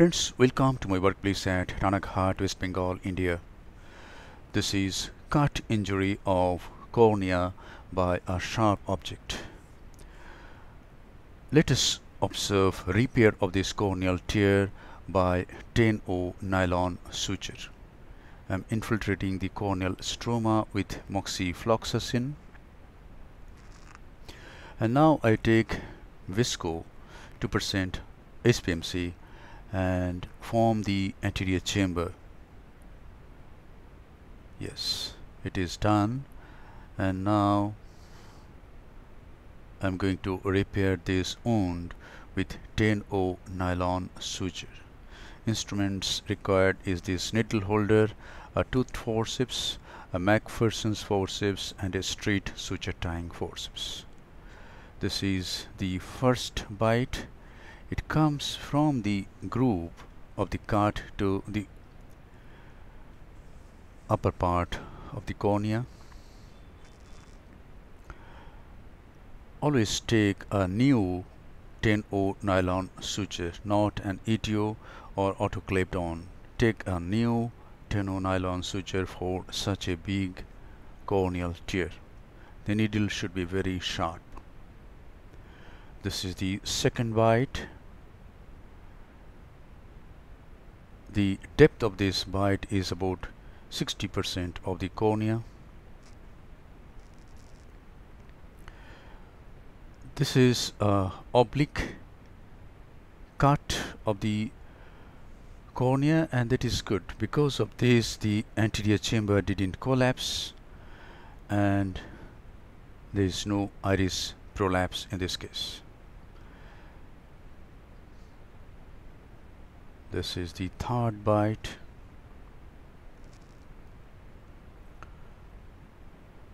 Friends, welcome to my workplace at Ranaghat, West Bengal, India. This is cut injury of cornea by a sharp object. Let us observe repair of this corneal tear by 10O nylon suture. I am infiltrating the corneal stroma with moxifloxacin and now I take Visco 2% HPMC and form the anterior chamber. Yes it is done. And now I'm going to repair this wound with 10O nylon suture. Instruments required is this needle holder a tooth forceps a McPherson's forceps and a straight suture tying forceps. This is the first bite it comes from the groove of the cut to the upper part of the cornea. Always take a new 10O nylon suture not an ETO or autoclaved on. Take a new 10O nylon suture for such a big corneal tear. The needle should be very sharp. This is the second bite the depth of this bite is about 60% of the cornea. This is a oblique cut of the cornea and that is good. Because of this the anterior chamber didn't collapse and there is no iris prolapse in this case this is the third bite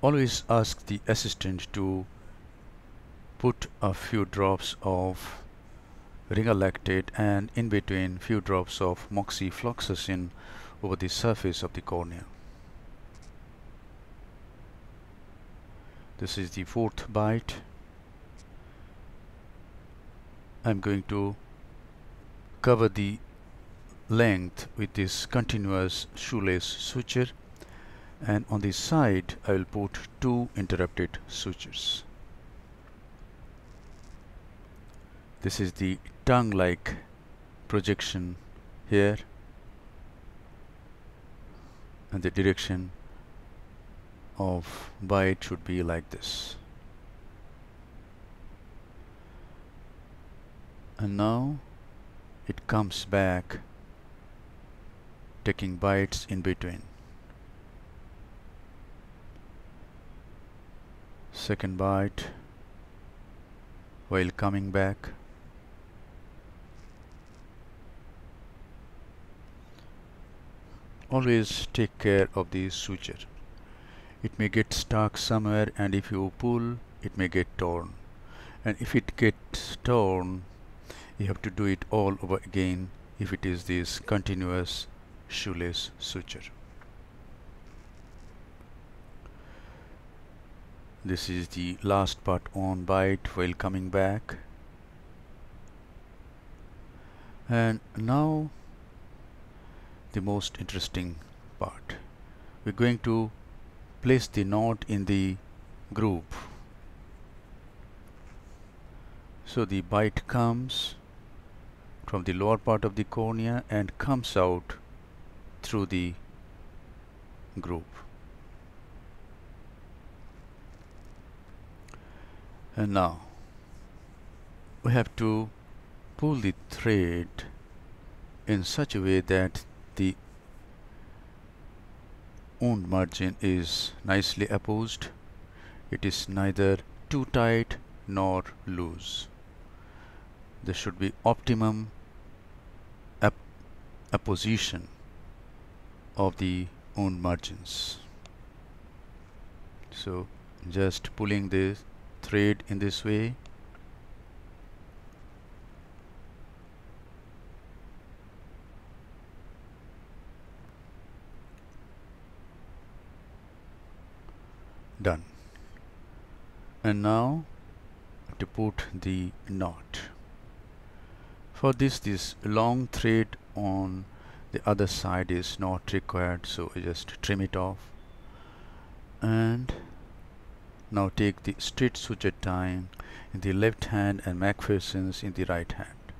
always ask the assistant to put a few drops of Ringer lactate and in between few drops of moxifloxacin over the surface of the cornea. This is the fourth bite I'm going to cover the length with this continuous shoelace suture and on the side I will put two interrupted sutures. This is the tongue-like projection here and the direction of bite should be like this. And now it comes back taking bites in between. Second bite while coming back. Always take care of the suture. It may get stuck somewhere and if you pull it may get torn and if it gets torn you have to do it all over again if it is this continuous shoelace suture. This is the last part on bite while coming back. And now the most interesting part. We're going to place the knot in the groove. So the bite comes from the lower part of the cornea and comes out through the groove. and now we have to pull the thread in such a way that the wound margin is nicely opposed. it is neither too tight nor loose there should be optimum apposition of the wound margins. So just pulling the thread in this way. Done. And now to put the knot. For this this long thread on the other side is not required so I just trim it off. And now take the straight suture tying in the left hand and McPherson's in the right hand.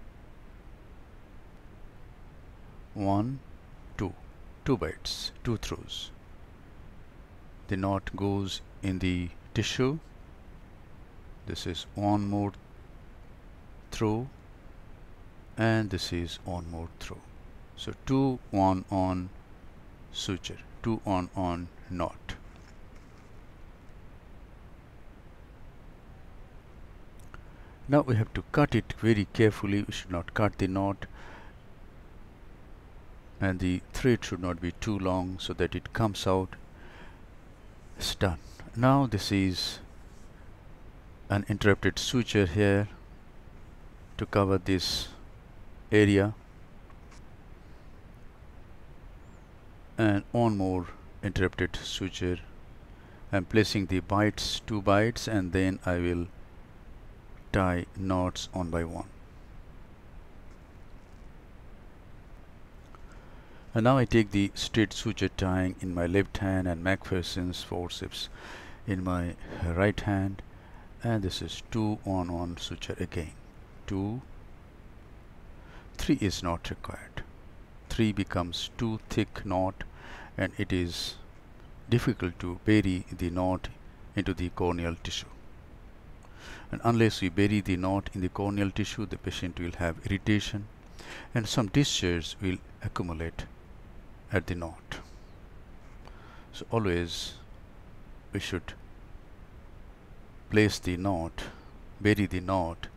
One two two bites two throws. The knot goes in the tissue. This is one more throw. And this is one more throw so two on on suture two on on knot. Now we have to cut it very carefully. We should not cut the knot. And the thread should not be too long so that it comes out. It's done. Now this is an interrupted suture here to cover this area and one more interrupted suture I'm placing the bites two bites and then I will tie knots one by one. And now I take the straight suture tying in my left hand and McPherson's forceps in my right hand. And this is 2 on 1 suture again. 2 3 is not required 3 becomes too thick knot and it is difficult to bury the knot into the corneal tissue. And unless we bury the knot in the corneal tissue the patient will have irritation and some discharge will accumulate at the knot. So always we should place the knot bury the knot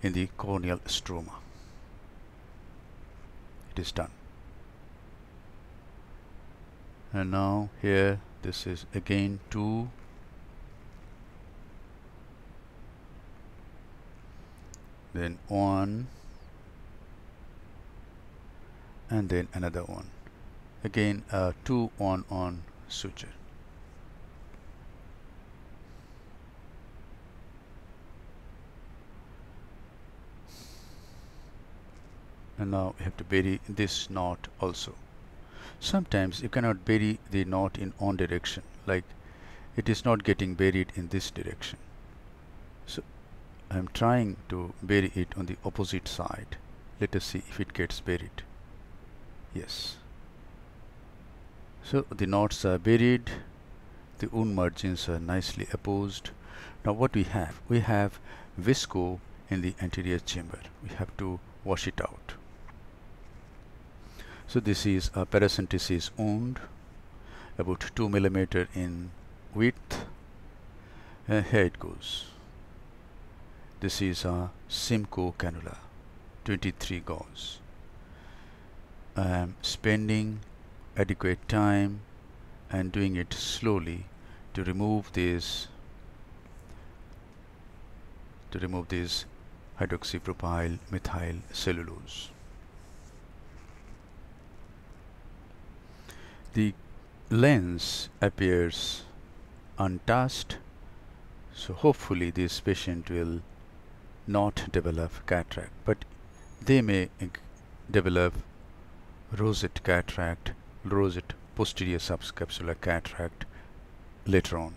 in the corneal stroma it is done. And now here this is again 2 then 1 and then another one. Again uh, 2 on on suture and now we have to bury this knot also. Sometimes you cannot bury the knot in one direction like it is not getting buried in this direction. So I'm trying to bury it on the opposite side. Let us see if it gets buried. Yes. So the knots are buried. The wound margins are nicely opposed. Now what we have? We have visco in the anterior chamber. We have to wash it out so this is a paracentesis wound about 2 millimeter in width and here it goes. This is a Simcoe cannula 23 gauge I am spending adequate time and doing it slowly to remove this to remove this hydroxypropyl methyl cellulose the lens appears untouched so hopefully this patient will not develop cataract but they may develop rosette cataract rosette posterior subcapsular cataract later on.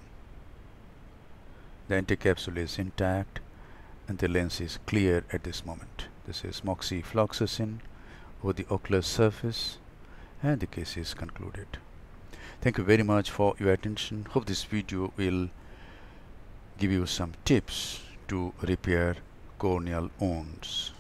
The anticapsule is intact and the lens is clear at this moment. This is moxifloxacin over the ocular surface and the case is concluded. Thank you very much for your attention. Hope this video will give you some tips to repair corneal wounds